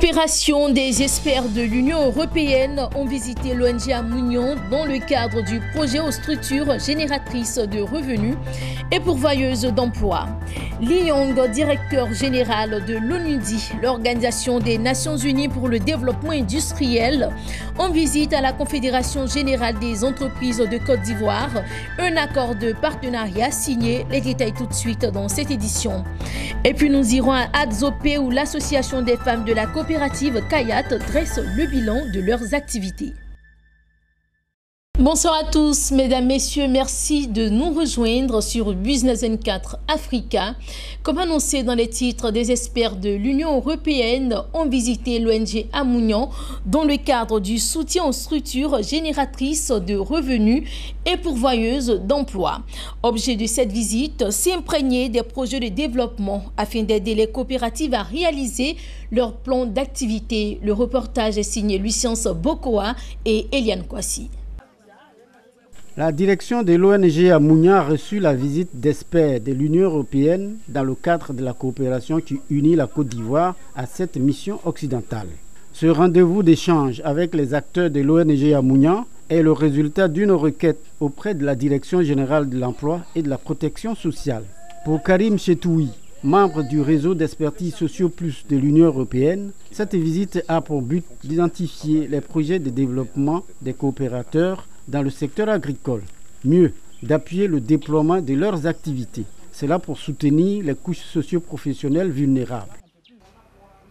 Coopération des experts de l'Union européenne ont visité l'ONG à Mounion dans le cadre du projet aux structures génératrices de revenus et pourvoyeuses d'emplois. Li Yong, directeur général de l'ONUDI, l'Organisation des Nations Unies pour le développement industriel, en visite à la Confédération générale des entreprises de Côte d'Ivoire, un accord de partenariat signé. Les détails tout de suite dans cette édition. Et puis nous irons à Adzopé où l'Association des femmes de la coopérative Kayat dresse le bilan de leurs activités. Bonsoir à tous, mesdames, messieurs. Merci de nous rejoindre sur Business N4 Africa. Comme annoncé dans les titres, des experts de l'Union européenne ont visité l'ONG Amounian dans le cadre du soutien aux structures génératrices de revenus et pourvoyeuses d'emplois. Objet de cette visite, s'imprégner des projets de développement afin d'aider les coopératives à réaliser leur plan d'activité. Le reportage est signé Lucien Bokoa et Eliane Kwasi. La direction de l'ONG à a reçu la visite d'experts de l'Union européenne dans le cadre de la coopération qui unit la Côte d'Ivoire à cette mission occidentale. Ce rendez-vous d'échange avec les acteurs de l'ONG à est le résultat d'une requête auprès de la Direction générale de l'emploi et de la protection sociale. Pour Karim Chetoui, membre du réseau d'expertise Socio Plus de l'Union européenne, cette visite a pour but d'identifier les projets de développement des coopérateurs dans le secteur agricole. Mieux, d'appuyer le déploiement de leurs activités. C'est là pour soutenir les couches socio-professionnelles vulnérables.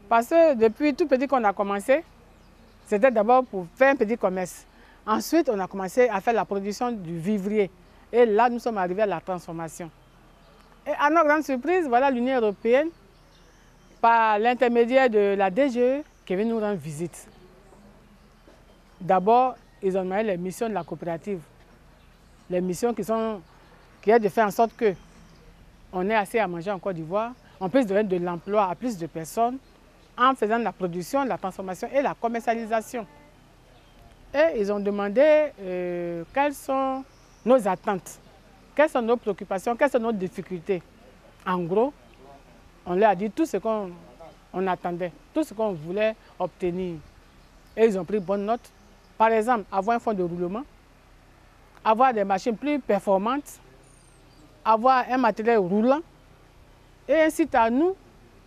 Parce que depuis tout petit qu'on a commencé, c'était d'abord pour faire un petit commerce. Ensuite, on a commencé à faire la production du vivrier. Et là, nous sommes arrivés à la transformation. Et à notre grande surprise, voilà l'Union européenne, par l'intermédiaire de la DGE, qui vient nous rendre visite. D'abord, ils ont demandé les missions de la coopérative. Les missions qui sont qui est de faire en sorte que on ait assez à manger en Côte d'Ivoire, on puisse donner de l'emploi à plus de personnes en faisant la production, la transformation et la commercialisation. Et ils ont demandé euh, quelles sont nos attentes, quelles sont nos préoccupations, quelles sont nos difficultés. En gros, on leur a dit tout ce qu'on attendait, tout ce qu'on voulait obtenir. Et ils ont pris bonne note. Par exemple, avoir un fonds de roulement, avoir des machines plus performantes, avoir un matériel roulant et un site à nous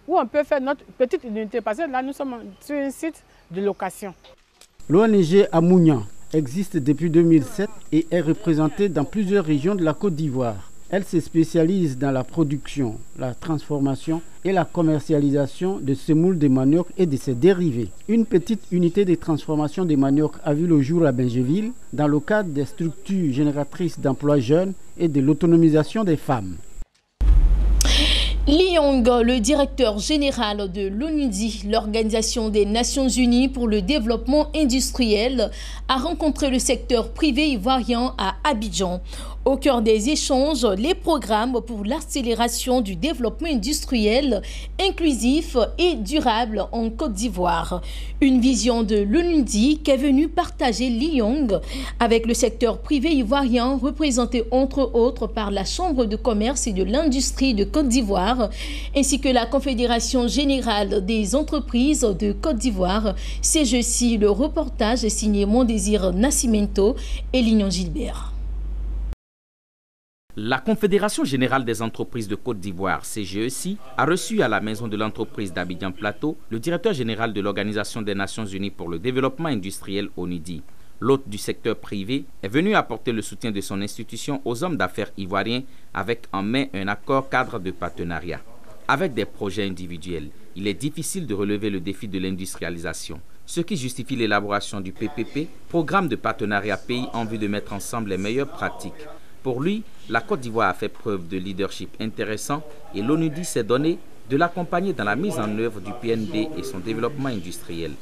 où on peut faire notre petite unité. Parce que là, nous sommes sur un site de location. L'ONG Amounian existe depuis 2007 et est représentée dans plusieurs régions de la Côte d'Ivoire. Elle se spécialise dans la production, la transformation et la commercialisation de semoules de manioc et de ses dérivés. Une petite unité de transformation des manioc a vu le jour à Bengeville dans le cadre des structures génératrices d'emplois jeunes et de l'autonomisation des femmes. Li Yong, le directeur général de l'ONUDI, l'Organisation des Nations Unies pour le développement industriel, a rencontré le secteur privé ivoirien à Abidjan. Au cœur des échanges, les programmes pour l'accélération du développement industriel inclusif et durable en Côte d'Ivoire. Une vision de l'ONUDI qu'est venue partager Li Yong avec le secteur privé ivoirien représenté entre autres par la Chambre de commerce et de l'industrie de Côte d'Ivoire ainsi que la Confédération générale des entreprises de Côte d'Ivoire. C'est ci le reportage signé Mon Désir Nascimento et Lignon Gilbert. La Confédération générale des entreprises de Côte d'Ivoire, CGECI, a reçu à la maison de l'entreprise d'Abidjan Plateau le directeur général de l'Organisation des Nations Unies pour le développement industriel ONUDI. L'hôte du secteur privé est venu apporter le soutien de son institution aux hommes d'affaires ivoiriens avec en main un accord cadre de partenariat. Avec des projets individuels, il est difficile de relever le défi de l'industrialisation, ce qui justifie l'élaboration du PPP, programme de partenariat pays en vue de mettre ensemble les meilleures pratiques pour lui, la Côte d'Ivoire a fait preuve de leadership intéressant et l'ONUDI s'est donné de l'accompagner dans la mise en œuvre du PND et son développement industriel.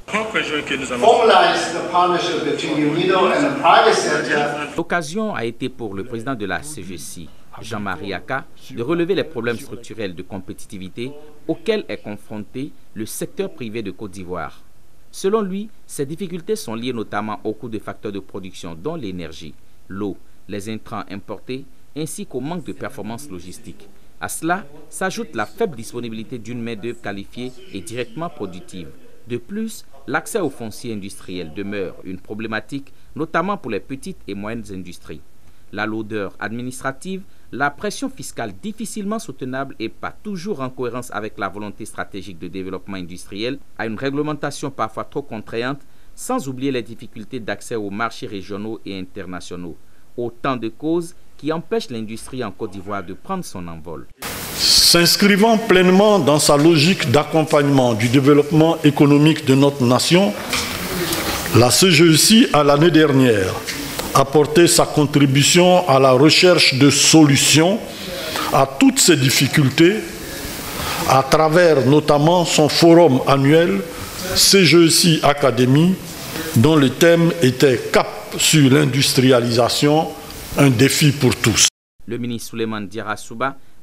L'occasion a été pour le président de la CGC Jean-Marie Aka, de relever les problèmes structurels de compétitivité auxquels est confronté le secteur privé de Côte d'Ivoire. Selon lui, ces difficultés sont liées notamment au coût de facteurs de production dont l'énergie, l'eau, les intrants importés ainsi qu'au manque de performance logistique. À cela s'ajoute la faible disponibilité d'une main-d'œuvre qualifiée et directement productive. De plus, l'accès aux fonciers industriels demeure une problématique, notamment pour les petites et moyennes industries. La lourdeur administrative, la pression fiscale difficilement soutenable et pas toujours en cohérence avec la volonté stratégique de développement industriel, à une réglementation parfois trop contraignante, sans oublier les difficultés d'accès aux marchés régionaux et internationaux. Autant de causes qui empêche l'industrie en Côte d'Ivoire de prendre son envol. S'inscrivant pleinement dans sa logique d'accompagnement du développement économique de notre nation, la CGECI a l'année dernière apporté sa contribution à la recherche de solutions à toutes ces difficultés à travers notamment son forum annuel CGECI Academy dont le thème était Cap sur l'industrialisation un défi pour tous. Le ministre Souleymane Diarra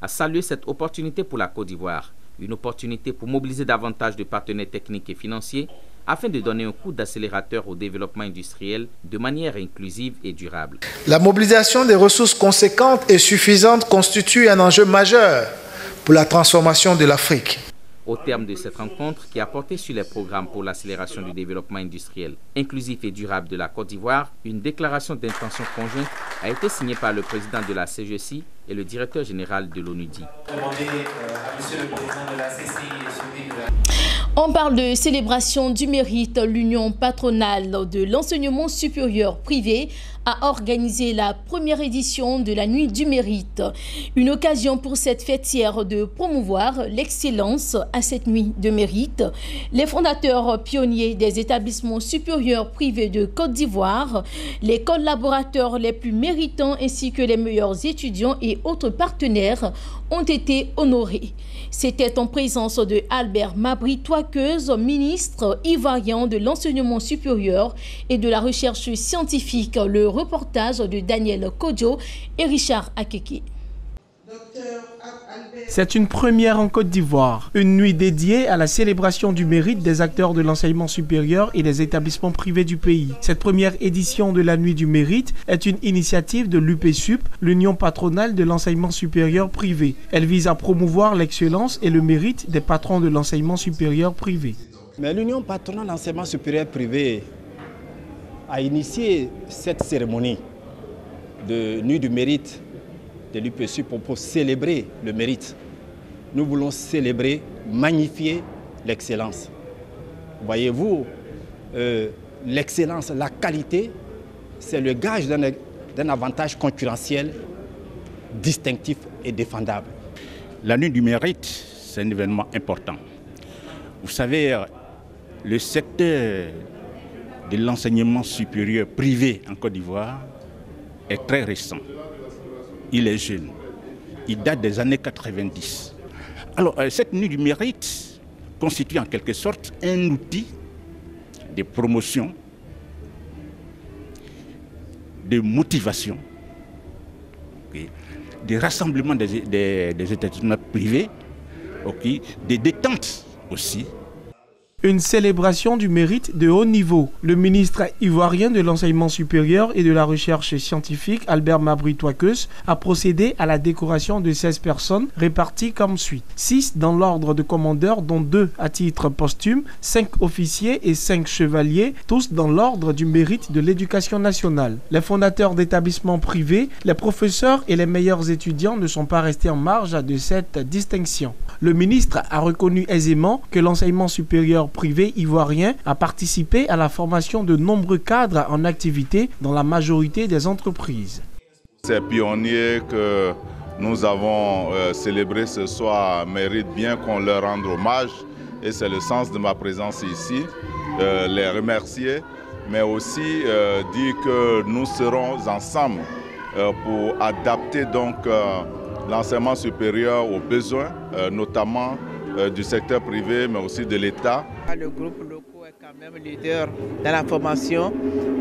a salué cette opportunité pour la Côte d'Ivoire, une opportunité pour mobiliser davantage de partenaires techniques et financiers afin de donner un coup d'accélérateur au développement industriel de manière inclusive et durable. La mobilisation des ressources conséquentes et suffisantes constitue un enjeu majeur pour la transformation de l'Afrique. Au terme de cette rencontre qui a porté sur les programmes pour l'accélération du développement industriel inclusif et durable de la Côte d'Ivoire, une déclaration d'intention conjointe a été signée par le président de la CGC et le directeur général de l'ONUDI. On parle de célébration du mérite. L'Union patronale de l'enseignement supérieur privé a organisé la première édition de la Nuit du mérite. Une occasion pour cette fêtière de promouvoir l'excellence à cette nuit de mérite. Les fondateurs pionniers des établissements supérieurs privés de Côte d'Ivoire, les collaborateurs les plus méritants ainsi que les meilleurs étudiants et autres partenaires ont été honorés. C'était en présence de Albert Mabri Toiqueuse, ministre ivoirien de l'enseignement supérieur et de la recherche scientifique. Le reportage de Daniel Kodjo et Richard Akeke. C'est une première en Côte d'Ivoire, une nuit dédiée à la célébration du mérite des acteurs de l'enseignement supérieur et des établissements privés du pays. Cette première édition de la Nuit du mérite est une initiative de l'UPSUP, l'Union patronale de l'enseignement supérieur privé. Elle vise à promouvoir l'excellence et le mérite des patrons de l'enseignement supérieur privé. Mais l'Union patronale de l'enseignement supérieur privé a initié cette cérémonie de Nuit du mérite de l'UPSU pour, célébrer le mérite. Nous voulons célébrer, magnifier l'excellence. Voyez-vous, euh, l'excellence, la qualité, c'est le gage d'un avantage concurrentiel distinctif et défendable. La nuit du mérite, c'est un événement important. Vous savez, le secteur de l'enseignement supérieur privé en Côte d'Ivoire est très récent il est jeune. Il date des années 90. Alors, euh, cette nuit du mérite constitue en quelque sorte un outil de promotion, de motivation, de rassemblement des, des, établissements privés, de détente aussi une célébration du mérite de haut niveau. Le ministre ivoirien de l'enseignement supérieur et de la recherche scientifique, Albert Mabri a procédé à la décoration de 16 personnes réparties comme suit. 6 dans l'ordre de commandeur, dont 2 à titre posthume, 5 officiers et 5 chevaliers, tous dans l'ordre du mérite de l'éducation nationale. Les fondateurs d'établissements privés, les professeurs et les meilleurs étudiants ne sont pas restés en marge de cette distinction. Le ministre a reconnu aisément que l'enseignement supérieur privé ivoirien a participé à la formation de nombreux cadres en activité dans la majorité des entreprises. Ces pionniers que nous avons euh, célébrés ce soir méritent bien qu'on leur rende hommage et c'est le sens de ma présence ici, euh, les remercier, mais aussi euh, dire que nous serons ensemble pour adapter donc l'enseignement supérieur aux besoins, notamment euh, du secteur privé, mais aussi de l'État. Le groupe local est quand même leader dans la formation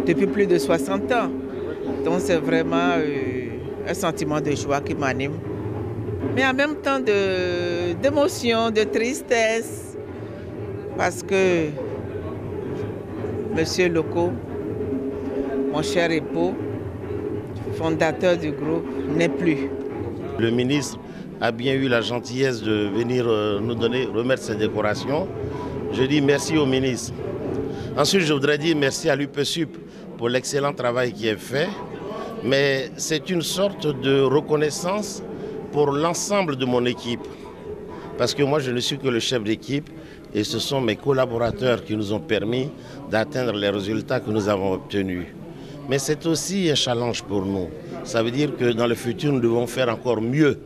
depuis plus de 60 ans. Donc c'est vraiment euh, un sentiment de joie qui m'anime, mais en même temps d'émotion, de, tristesse, parce que Monsieur Loco, mon cher époux, fondateur du groupe, n'est plus. Le ministre a bien eu la gentillesse de venir euh, nous donner, remettre ses décorations. Je dis merci au ministre. Ensuite, je voudrais dire merci à l'UPSUP pour l'excellent travail qui est fait, mais c'est une sorte de reconnaissance pour l'ensemble de mon équipe. Parce que moi, je ne suis que le chef d'équipe et ce sont mes collaborateurs qui nous ont permis d'atteindre les résultats que nous avons obtenus. Mais c'est aussi un challenge pour nous. Ça veut dire que dans le futur, nous devons faire encore mieux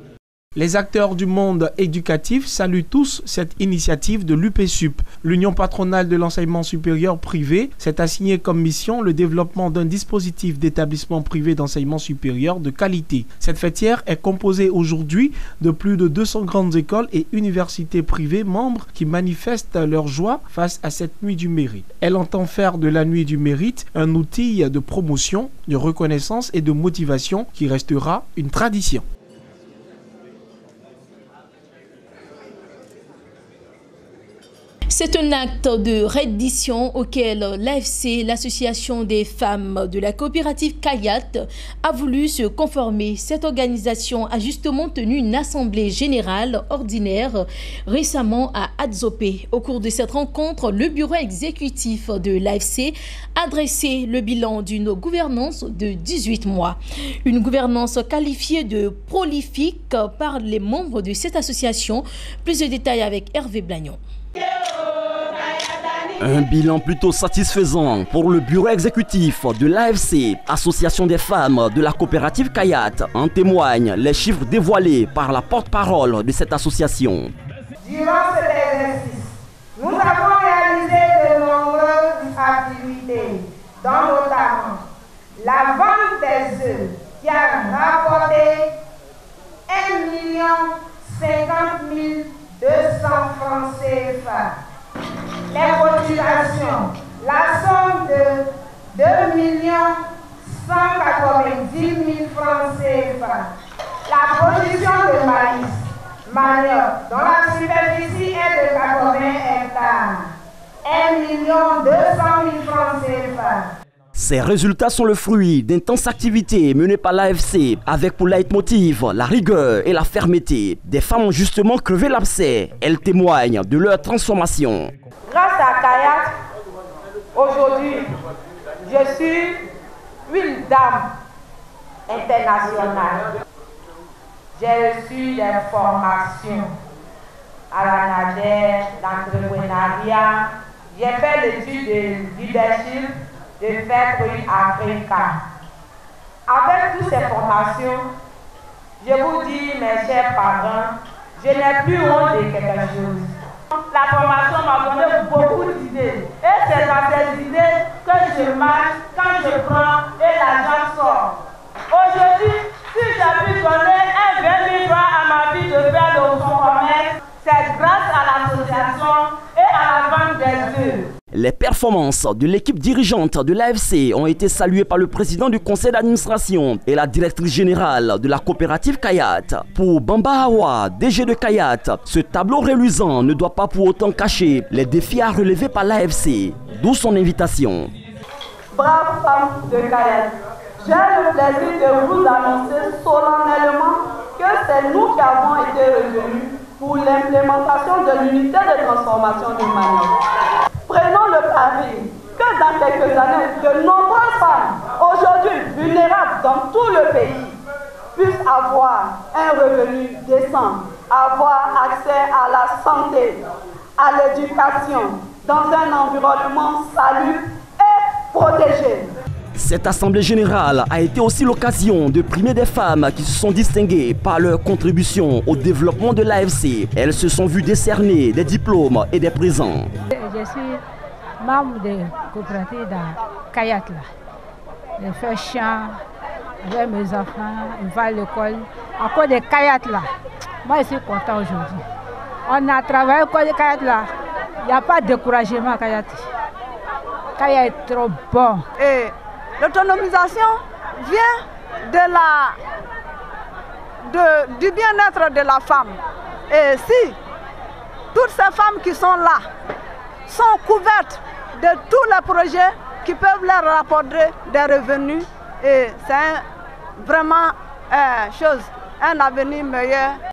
les acteurs du monde éducatif saluent tous cette initiative de l'UPSUP. L'Union patronale de l'enseignement supérieur privé s'est assignée comme mission le développement d'un dispositif d'établissement privé d'enseignement supérieur de qualité. Cette fêtière est composée aujourd'hui de plus de 200 grandes écoles et universités privées membres qui manifestent leur joie face à cette nuit du mérite. Elle entend faire de la nuit du mérite un outil de promotion, de reconnaissance et de motivation qui restera une tradition. C'est un acte de reddition auquel l'AFC, l'association des femmes de la coopérative Kayat, a voulu se conformer. Cette organisation a justement tenu une assemblée générale ordinaire récemment à Adzopé. Au cours de cette rencontre, le bureau exécutif de l'AFC a dressé le bilan d'une gouvernance de 18 mois. Une gouvernance qualifiée de prolifique par les membres de cette association. Plus de détails avec Hervé Blagnon. Un bilan plutôt satisfaisant pour le bureau exécutif de l'AFC, Association des femmes de la coopérative Kayat, en témoignent les chiffres dévoilés par la porte-parole de cette association. Durant cet exercice, nous avons réalisé de nombreuses activités, dont notamment la vente des œufs qui a rapporté 1 50 200 francs CFA les cotisations, la somme de 2 190 000 francs CFA, la production de maïs, manioc, dont la superficie est de 80 hectares, 1 200 000 francs CFA. Ces résultats sont le fruit d'intenses activités menées par l'AFC avec pour leitmotiv la rigueur et la fermeté. Des femmes ont justement crevé l'abcès. Elles témoignent de leur transformation. Grâce à Kayak, aujourd'hui, je suis dame internationale. J'ai reçu des formations à la NADER, d'entrepreneuriat. J'ai fait l'étude de leadership de Factory Africa. Avec toutes ces formations, je vous dis, mes chers parents, je n'ai plus honte de quelque chose. La formation m'a donné beaucoup d'idées. Et c'est dans ces idées que je marche quand je prends et l'argent sort. Aujourd'hui, si j'ai pu donner un 20 000 francs à ma vie de faire de son commerce, c'est grâce à l'association et à la vente des œufs. Les performances de l'équipe dirigeante de l'AFC ont été saluées par le président du conseil d'administration et la directrice générale de la coopérative Kayat. Pour Bamba Hawa, DG de Kayat, ce tableau reluisant ne doit pas pour autant cacher les défis à relever par l'AFC, d'où son invitation. Braves femmes de Kayat, j'ai le plaisir de vous annoncer solennellement que c'est nous qui avons été revenus pour l'implémentation de l'unité de transformation du Mali. Prenons le pari que dans quelques années, de nombreuses femmes, aujourd'hui vulnérables dans tout le pays, puissent avoir un revenu décent, avoir accès à la santé, à l'éducation, dans un environnement salut. Cette assemblée générale a été aussi l'occasion de primer des femmes qui se sont distinguées par leur contribution au développement de l'AFC. Elles se sont vues décerner des diplômes et des présents. Je suis membre de coopérative de Kayat. Je fais chant avec mes enfants, ils vont à l'école. À cause de Kayat là, moi je suis content aujourd'hui. On a travaillé à cause de Kayat là. Il n'y a pas de découragement à Kayat. Kayat est trop bon. Et l'autonomisation vient du bien-être de la femme. Et si toutes ces femmes qui sont là sont couvertes de tous les projets qui peuvent leur rapporter des revenus, c'est vraiment euh, chose, un avenir meilleur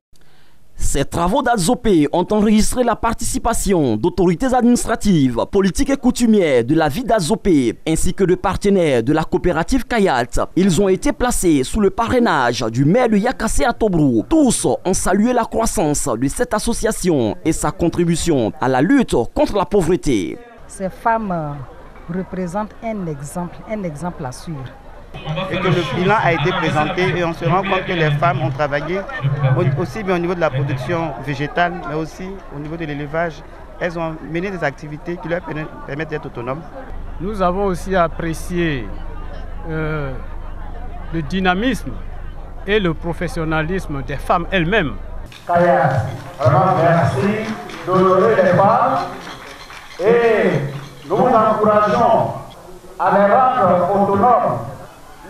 ces travaux d'Azopé ont enregistré la participation d'autorités administratives, politiques et coutumières de la vie d'Azopé, ainsi que de partenaires de la coopérative Kayat. Ils ont été placés sous le parrainage du maire de Yakassé à. Tous ont salué la croissance de cette association et sa contribution à la lutte contre la pauvreté. Ces femmes représentent un exemple, un exemple à suivre et que le bilan a été présenté et on se rend compte que les femmes ont travaillé aussi bien au niveau de la production végétale, mais aussi au niveau de l'élevage. Elles ont mené des activités qui leur permettent d'être autonomes. Nous avons aussi apprécié euh, le dynamisme et le professionnalisme des femmes elles-mêmes. merci d'honorer les femmes et nous vous encourageons à les rendre autonomes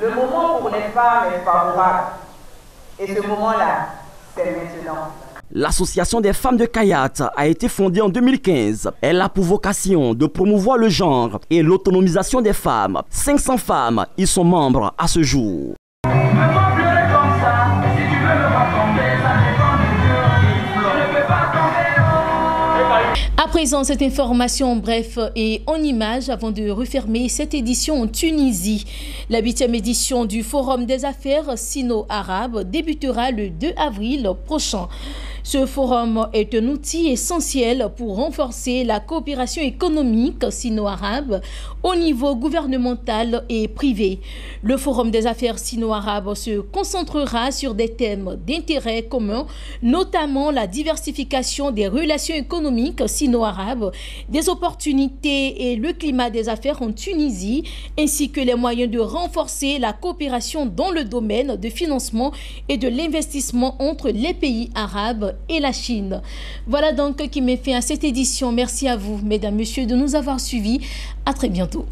le moment pour les femmes est Et ce moment-là, c'est maintenant. L'association des femmes de Kayat a été fondée en 2015. Elle a pour vocation de promouvoir le genre et l'autonomisation des femmes. 500 femmes y sont membres à ce jour. À présent, cette information bref et en image avant de refermer cette édition en Tunisie. La huitième édition du Forum des affaires sino-arabes débutera le 2 avril prochain. Ce forum est un outil essentiel pour renforcer la coopération économique sino-arabe au niveau gouvernemental et privé. Le Forum des affaires sino-arabes se concentrera sur des thèmes d'intérêt commun, notamment la diversification des relations économiques sino-arabes, des opportunités et le climat des affaires en Tunisie, ainsi que les moyens de renforcer la coopération dans le domaine de financement et de l'investissement entre les pays arabes et la Chine. Voilà donc qui met fin à cette édition. Merci à vous, mesdames, messieurs, de nous avoir suivis. À très bientôt.